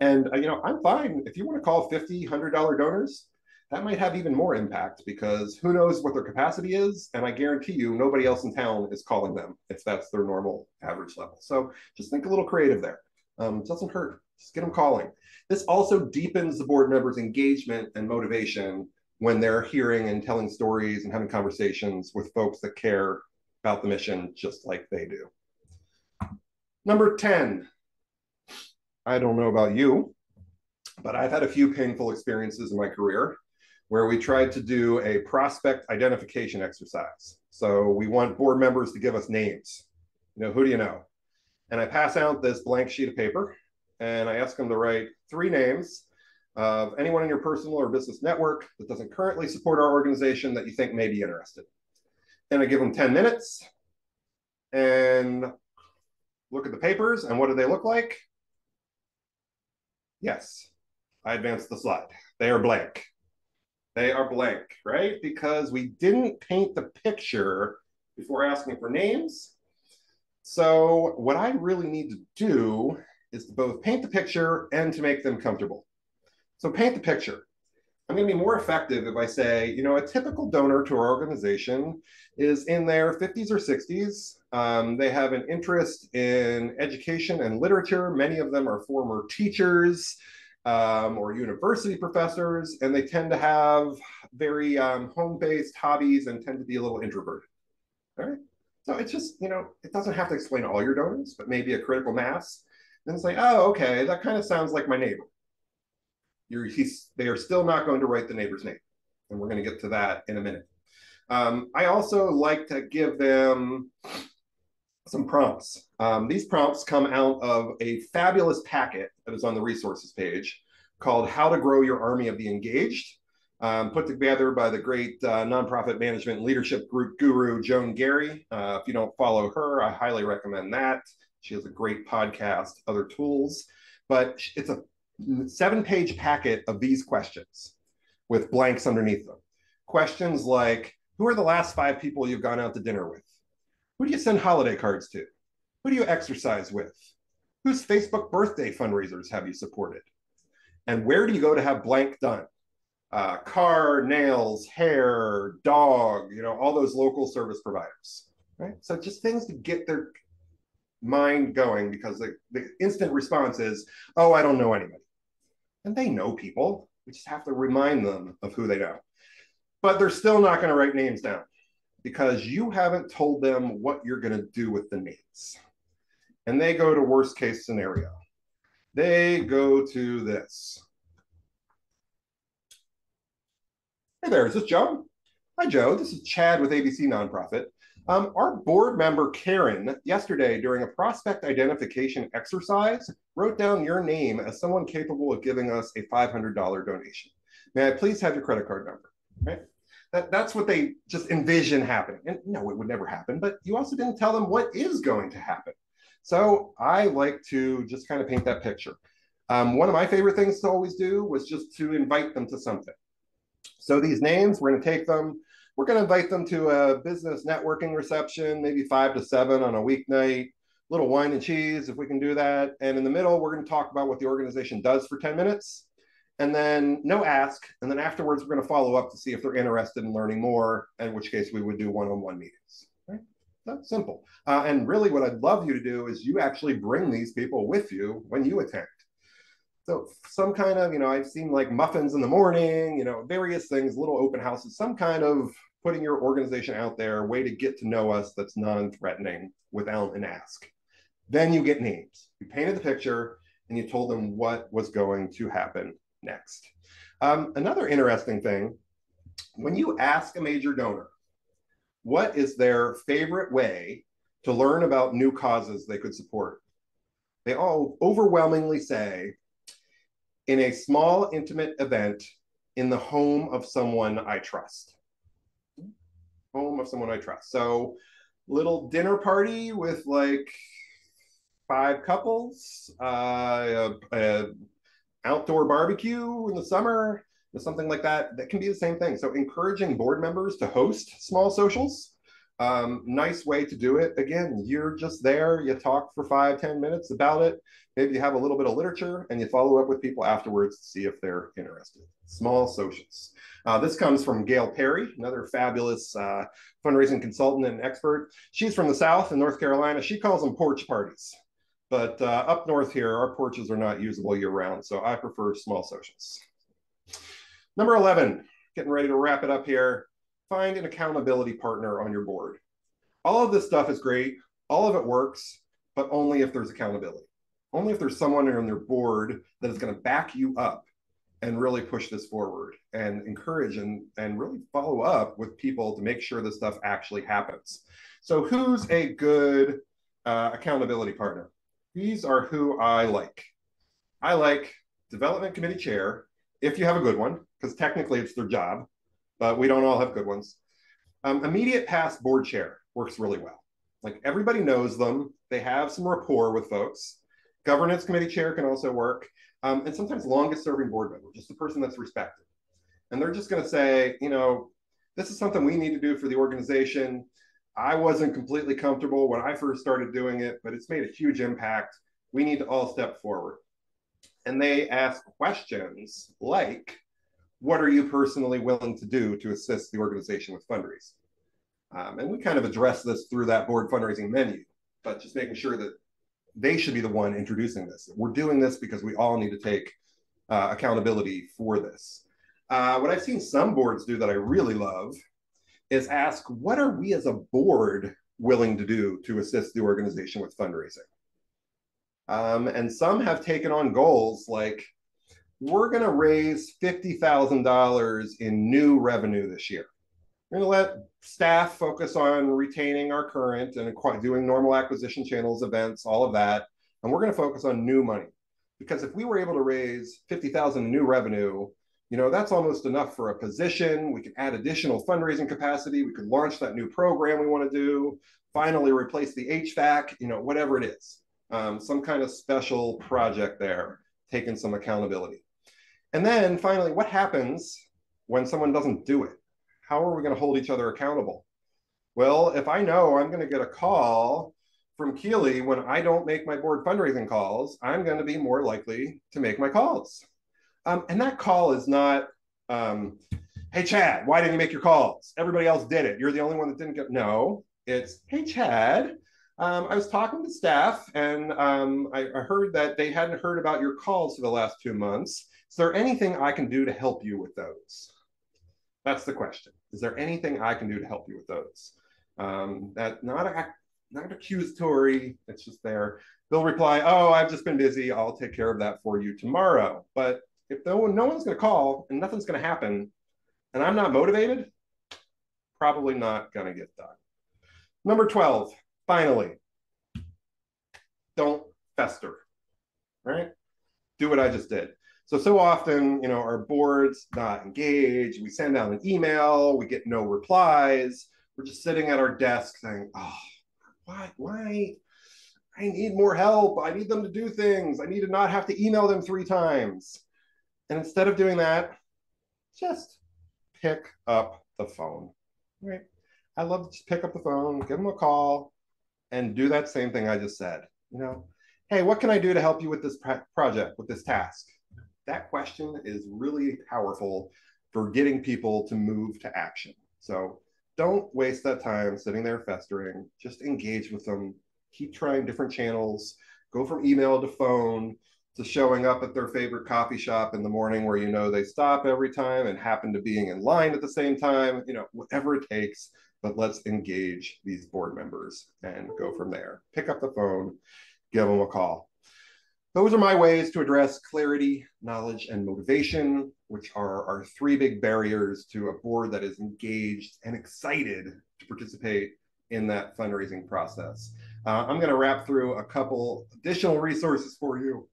And uh, you know, I'm fine if you want to call 50, 100 dollar donors. That might have even more impact because who knows what their capacity is, and I guarantee you, nobody else in town is calling them if that's their normal average level. So just think a little creative there. Um, it doesn't hurt. Just get them calling. This also deepens the board members' engagement and motivation when they're hearing and telling stories and having conversations with folks that care about the mission just like they do. Number 10. I don't know about you, but I've had a few painful experiences in my career where we tried to do a prospect identification exercise. So we want board members to give us names. You know, who do you know? And I pass out this blank sheet of paper and I ask them to write three names of anyone in your personal or business network that doesn't currently support our organization that you think may be interested. And I give them 10 minutes and look at the papers and what do they look like? Yes, I advance the slide. They are blank. They are blank, right? Because we didn't paint the picture before asking for names so what I really need to do is to both paint the picture and to make them comfortable. So paint the picture. I'm going to be more effective if I say, you know, a typical donor to our organization is in their 50s or 60s. Um, they have an interest in education and literature. Many of them are former teachers um, or university professors, and they tend to have very um, home-based hobbies and tend to be a little introverted. All right. So it's just, you know, it doesn't have to explain all your donors, but maybe a critical mass. Then it's like, oh, okay, that kind of sounds like my neighbor. You're, he's, they are still not going to write the neighbor's name. And we're going to get to that in a minute. Um, I also like to give them some prompts. Um, these prompts come out of a fabulous packet that is on the resources page called How to Grow Your Army of the Engaged um, put together by the great uh, nonprofit management leadership group guru, Joan Garry. Uh, if you don't follow her, I highly recommend that. She has a great podcast, other tools, but it's a seven page packet of these questions with blanks underneath them. Questions like Who are the last five people you've gone out to dinner with? Who do you send holiday cards to? Who do you exercise with? Whose Facebook birthday fundraisers have you supported? And where do you go to have blank done? uh, car, nails, hair, dog, you know, all those local service providers, right? So just things to get their mind going because the, the instant response is, oh, I don't know anybody. And they know people. We just have to remind them of who they know. But they're still not going to write names down because you haven't told them what you're going to do with the names. And they go to worst case scenario. They go to this. Hey there, is this Joe? Hi, Joe. This is Chad with ABC Nonprofit. Um, our board member, Karen, yesterday during a prospect identification exercise, wrote down your name as someone capable of giving us a $500 donation. May I please have your credit card number? Right? That, that's what they just envision happening. And no, it would never happen, but you also didn't tell them what is going to happen. So I like to just kind of paint that picture. Um, one of my favorite things to always do was just to invite them to something. So these names, we're going to take them. We're going to invite them to a business networking reception, maybe five to seven on a weeknight, little wine and cheese if we can do that. And in the middle, we're going to talk about what the organization does for 10 minutes. And then no ask. And then afterwards, we're going to follow up to see if they're interested in learning more, in which case we would do one on one meetings. Right? That's simple. Uh, and really, what I'd love you to do is you actually bring these people with you when you attend. So some kind of, you know, I've seen like muffins in the morning, you know, various things, little open houses, some kind of putting your organization out there, way to get to know us that's non-threatening without an ask. Then you get names. You painted the picture and you told them what was going to happen next. Um, another interesting thing, when you ask a major donor, what is their favorite way to learn about new causes they could support? They all overwhelmingly say, in a small, intimate event in the home of someone I trust. Home of someone I trust. So, little dinner party with like five couples, uh, a, a outdoor barbecue in the summer, something like that. That can be the same thing. So, encouraging board members to host small socials um, nice way to do it. Again, you're just there, you talk for five, ten minutes about it. Maybe you have a little bit of literature and you follow up with people afterwards to see if they're interested. Small socials. Uh, this comes from Gail Perry, another fabulous uh, fundraising consultant and expert. She's from the South in North Carolina. She calls them porch parties. But uh, up north here, our porches are not usable year round. So I prefer small socials. Number 11, getting ready to wrap it up here find an accountability partner on your board. All of this stuff is great. All of it works, but only if there's accountability. Only if there's someone on your board that is going to back you up and really push this forward and encourage and, and really follow up with people to make sure this stuff actually happens. So, who's a good uh, accountability partner? These are who I like. I like development committee chair, if you have a good one, because technically it's their job but we don't all have good ones. Um, immediate past board chair works really well. Like everybody knows them, they have some rapport with folks. Governance committee chair can also work. Um, and sometimes longest serving board member, just the person that's respected. And they're just going to say, you know, this is something we need to do for the organization. I wasn't completely comfortable when I first started doing it, but it's made a huge impact. We need to all step forward. And they ask questions like, what are you personally willing to do to assist the organization with fundraising? Um, and we kind of address this through that board fundraising menu, but just making sure that they should be the one introducing this. We're doing this because we all need to take uh, accountability for this. Uh, what I've seen some boards do that I really love is ask, what are we as a board willing to do to assist the organization with fundraising? Um, and some have taken on goals like, we're going to raise $50,000 in new revenue this year. We're going to let staff focus on retaining our current and doing normal acquisition channels, events, all of that. And we're going to focus on new money. Because if we were able to raise 50,000 new revenue, you know, that's almost enough for a position. We could add additional fundraising capacity. We could launch that new program we want to do, finally replace the HVAC, you know, whatever it is. Um, some kind of special project there, taking some accountability. And then finally, what happens when someone doesn't do it? How are we going to hold each other accountable? Well, if I know I'm going to get a call from Keely when I don't make my board fundraising calls, I'm going to be more likely to make my calls. Um, and that call is not, um, hey, Chad, why didn't you make your calls? Everybody else did it. You're the only one that didn't get. No, it's, hey, Chad, um, I was talking to staff and um, I, I, heard that they hadn't heard about your calls for the last two months. Is there anything I can do to help you with those? That's the question. Is there anything I can do to help you with those? Um, that not a, not accusatory. It's just there. They'll reply, "Oh, I've just been busy. I'll take care of that for you tomorrow." But if no one, no one's going to call and nothing's going to happen, and I'm not motivated, probably not going to get done. Number 12, finally, don't fester, right? Do what I just did. So, so often, you know, our board's not engaged. We send out an email, we get no replies. We're just sitting at our desk saying, oh, why, why? I need more help. I need them to do things. I need to not have to email them three times. And instead of doing that, just pick up the phone, right? I love to just pick up the phone, give them a call, and do that same thing I just said. You know, hey, what can I do to help you with this project, with this task? that question is really powerful for getting people to move to action. So don't waste that time sitting there festering. Just engage with them. Keep trying different channels. Go from email to phone. To showing up at their favorite coffee shop in the morning where you know they stop every time and happen to being in line at the same time, you know, whatever it takes, but let's engage these board members and go from there. Pick up the phone, give them a call. Those are my ways to address clarity, knowledge, and motivation, which are our three big barriers to a board that is engaged and excited to participate in that fundraising process. Uh, I'm going to wrap through a couple additional resources for you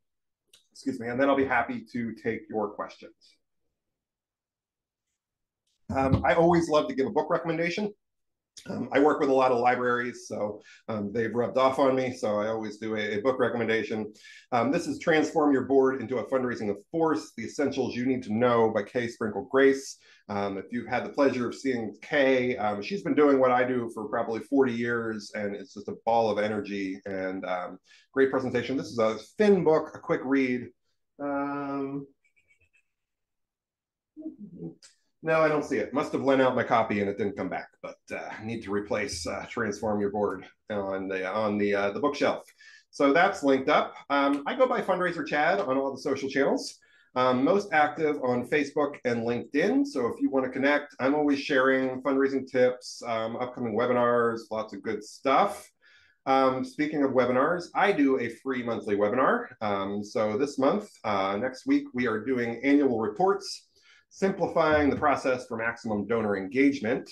excuse me, and then I'll be happy to take your questions. Um, I always love to give a book recommendation. Um, I work with a lot of libraries, so um, they've rubbed off on me. So I always do a, a book recommendation. Um, this is Transform Your Board into a Fundraising of Force, The Essentials You Need to Know by Kay Sprinkle Grace. Um, if you've had the pleasure of seeing Kay, um, she's been doing what I do for probably 40 years, and it's just a ball of energy and um, great presentation. This is a thin book, a quick read. No, I don't see it. Must have lent out my copy and it didn't come back. But uh, need to replace uh, transform your board on the on the uh, the bookshelf. So that's linked up. Um, I go by fundraiser Chad on all the social channels. Um, most active on Facebook and LinkedIn. So if you want to connect, I'm always sharing fundraising tips, um, upcoming webinars, lots of good stuff. Um, speaking of webinars, I do a free monthly webinar. Um, so this month, uh, next week, we are doing annual reports, simplifying the process for maximum donor engagement.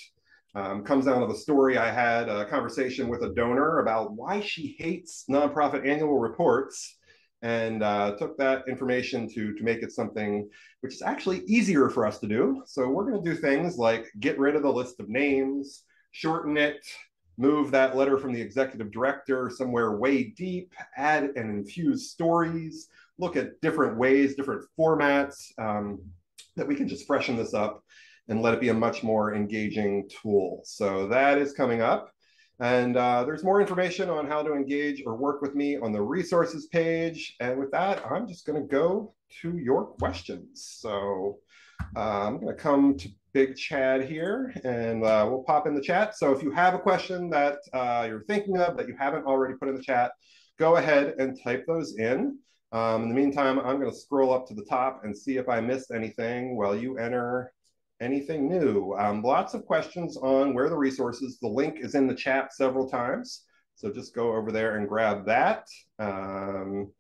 Um, comes down to a story I had a conversation with a donor about why she hates nonprofit annual reports and uh, took that information to, to make it something which is actually easier for us to do. So we're going to do things like get rid of the list of names, shorten it, move that letter from the executive director somewhere way deep, add and infuse stories, look at different ways, different formats um, that we can just freshen this up and let it be a much more engaging tool. So that is coming up. And uh, there's more information on how to engage or work with me on the resources page. And with that, I'm just going to go to your questions. So uh, I'm going to come to Big Chad here and uh, we'll pop in the chat. So if you have a question that uh, you're thinking of that you haven't already put in the chat, go ahead and type those in. Um, in the meantime, I'm going to scroll up to the top and see if I missed anything while you enter anything new. Um, lots of questions on where the resources. The link is in the chat several times. So just go over there and grab that. Um,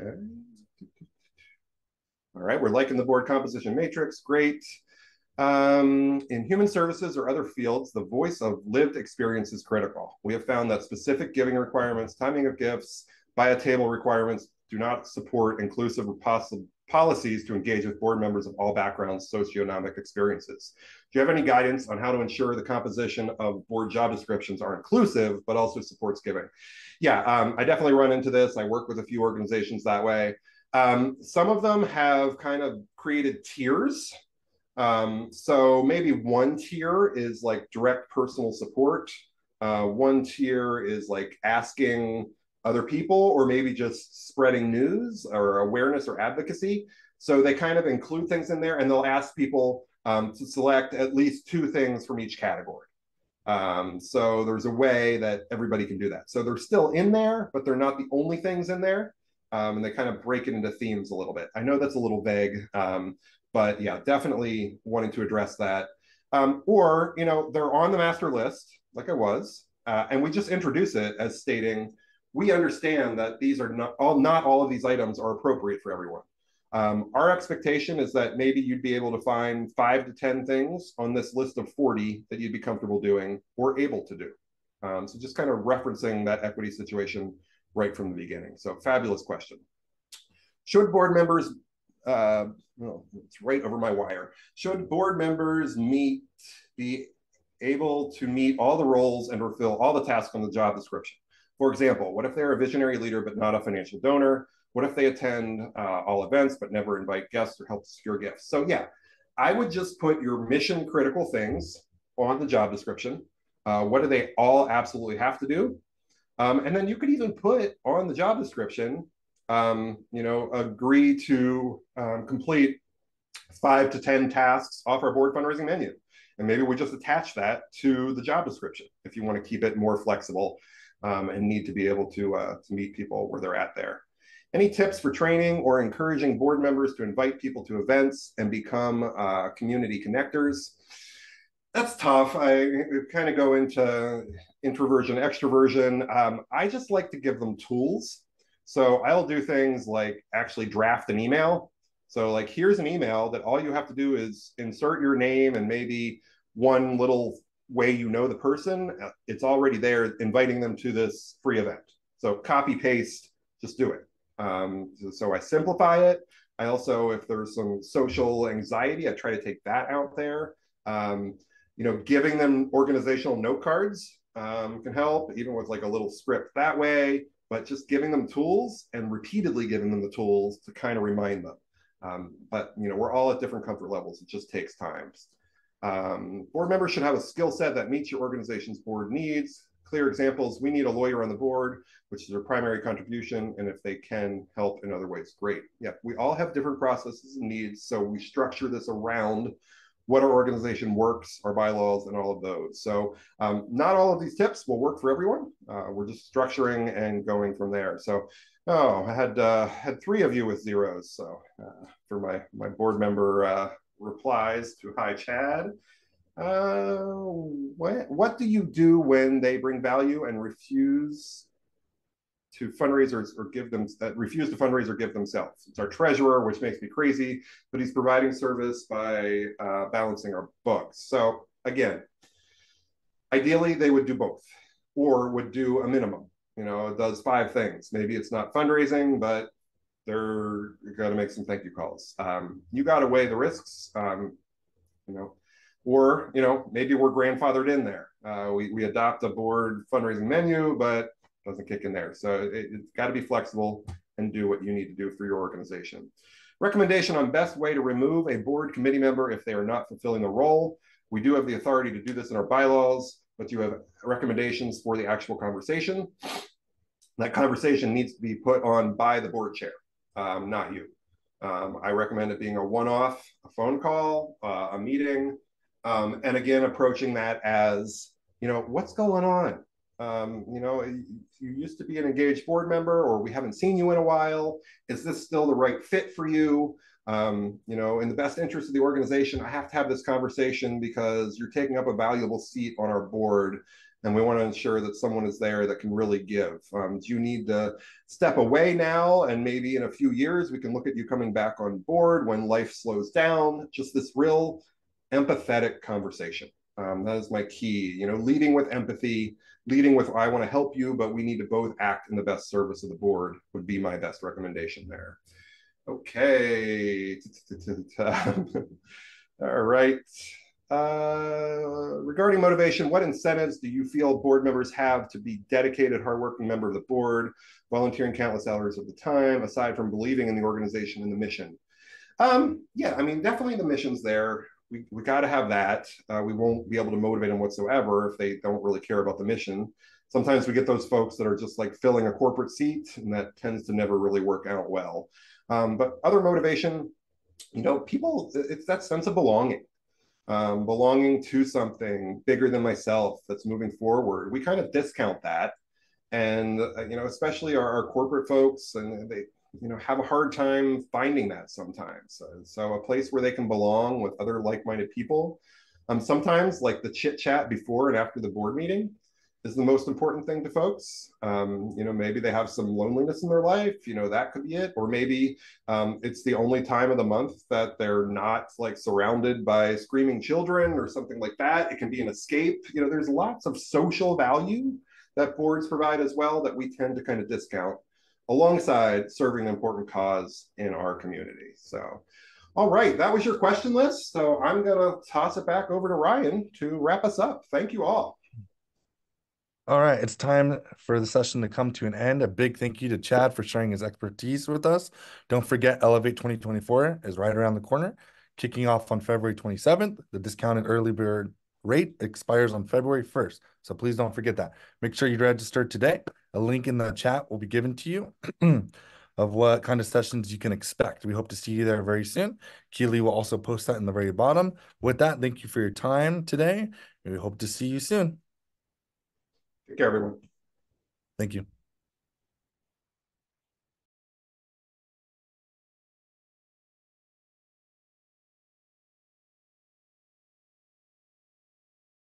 okay. All right, we're liking the board composition matrix, great. Um, in human services or other fields, the voice of lived experience is critical. We have found that specific giving requirements, timing of gifts, by a table requirements do not support inclusive policies to engage with board members of all backgrounds, socioeconomic experiences. Do you have any guidance on how to ensure the composition of board job descriptions are inclusive, but also supports giving? Yeah, um, I definitely run into this. I work with a few organizations that way. Um, some of them have kind of created tiers. Um, so maybe one tier is like direct personal support. Uh, one tier is like asking other people or maybe just spreading news or awareness or advocacy. So they kind of include things in there and they'll ask people um, to select at least two things from each category. Um, so there's a way that everybody can do that. So they're still in there, but they're not the only things in there um, and they kind of break it into themes a little bit. I know that's a little vague, um, but yeah, definitely wanting to address that. Um, or, you know, they're on the master list, like I was, uh, and we just introduce it as stating, we understand that these are not all, not all of these items are appropriate for everyone. Um, our expectation is that maybe you'd be able to find five to 10 things on this list of 40 that you'd be comfortable doing or able to do. Um, so just kind of referencing that equity situation right from the beginning. So fabulous question. Should board members, uh, well, it's right over my wire. Should board members meet, be able to meet all the roles and fulfill all the tasks on the job description? For example, what if they're a visionary leader but not a financial donor? What if they attend uh, all events but never invite guests or help secure gifts? So yeah, I would just put your mission critical things on the job description. Uh, what do they all absolutely have to do? Um, and then you could even put on the job description, um, you know, agree to um, complete five to 10 tasks off our board fundraising menu. And maybe we just attach that to the job description if you want to keep it more flexible. um, and need to be able to uh, to meet people where they're at there. Any tips for training or encouraging board members to invite people to events and become uh, community connectors? That's tough. I kind of go into introversion, extroversion. Um, I just like to give them tools. So I'll do things like actually draft an email. So, like, here's an email that all you have to do is insert your name and maybe one little way you know the person. It's already there, inviting them to this free event. So, copy paste, just do it. Um, so I simplify it. I also, if there's some social anxiety, I try to take that out there. Um, you know, giving them organizational note cards um, can help, even with like a little script that way. But just giving them tools and repeatedly giving them the tools to kind of remind them. Um, but you know, we're all at different comfort levels. It just takes time. Um, board members should have a skill set that meets your organization's board needs clear examples. We need a lawyer on the board, which is their primary contribution. And if they can help in other ways, great. Yeah, we all have different processes and needs. So we structure this around what our organization works, our bylaws, and all of those. So um, not all of these tips will work for everyone. Uh, we're just structuring and going from there. So, oh, I had uh, had three of you with zeros. So uh, for my my board member uh, replies to hi Chad. Uh, what what do you do when they bring value and refuse to fundraisers or give them uh, refuse to fundraise or give themselves? It's our treasurer, which makes me crazy, but he's providing service by uh, balancing our books. So again, ideally they would do both, or would do a minimum. You know, it does five things. Maybe it's not fundraising, but they're going to make some thank you calls. Um, you got to weigh the risks. Um, you know, or you know maybe we're grandfathered in there. Uh, we we adopt a board fundraising menu, but doesn't kick in there. So it, it's got to be flexible and do what you need to do for your organization. Recommendation on best way to remove a board committee member if they are not fulfilling the role. We do have the authority to do this in our bylaws, but you have recommendations for the actual conversation. That conversation needs to be put on by the board chair, um, not you. Um, I recommend it being a one-off, a phone call, uh, a meeting, um, and again, approaching that as, you know, what's going on? Um, you know, you used to be an engaged board member, or we haven't seen you in a while. Is this still the right fit for you? Um, you know, in the best interest of the organization, I have to have this conversation because you're taking up a valuable seat on our board and we want to ensure that someone is there that can really give. Um, do you need to step away now? And maybe in a few years, we can look at you coming back on board when life slows down. Just this real empathetic conversation. Um, that is my key. You know, leading with empathy, leading with I want to help you, but we need to both act in the best service of the board would be my best recommendation there. Okay. All right. Uh, regarding motivation, what incentives do you feel board members have to be dedicated, hardworking member of the board, volunteering countless hours of the time, aside from believing in the organization and the mission? Um, yeah, I mean, definitely the mission's there we, we got to have that. Uh, we won't be able to motivate them whatsoever if they don't really care about the mission. Sometimes we get those folks that are just like filling a corporate seat, and that tends to never really work out well. Um, but other motivation, you know, people, it's that sense of belonging, um, belonging to something bigger than myself that's moving forward. We kind of discount that. And, uh, you know, especially our, our corporate folks, and they, you know have a hard time finding that sometimes. So, so a place where they can belong with other like-minded people. Um, sometimes like the chit chat before and after the board meeting is the most important thing to folks. Um, you know maybe they have some loneliness in their life you know that could be it. Or maybe um, it's the only time of the month that they're not like surrounded by screaming children or something like that. It can be an escape. You know there's lots of social value that boards provide as well that we tend to kind of discount alongside serving an important cause in our community. So, all right, that was your question list. So I'm going to toss it back over to Ryan to wrap us up. Thank you all. All right, it's time for the session to come to an end. A big thank you to Chad for sharing his expertise with us. Don't forget, Elevate 2024 is right around the corner, kicking off on February 27th. The discounted early bird rate expires on February 1st. So please don't forget that. Make sure you register today. A link in the chat will be given to you of what kind of sessions you can expect. We hope to see you there very soon. Keely will also post that in the very bottom. With that, thank you for your time today. And we hope to see you soon. Take care, everyone. Thank you.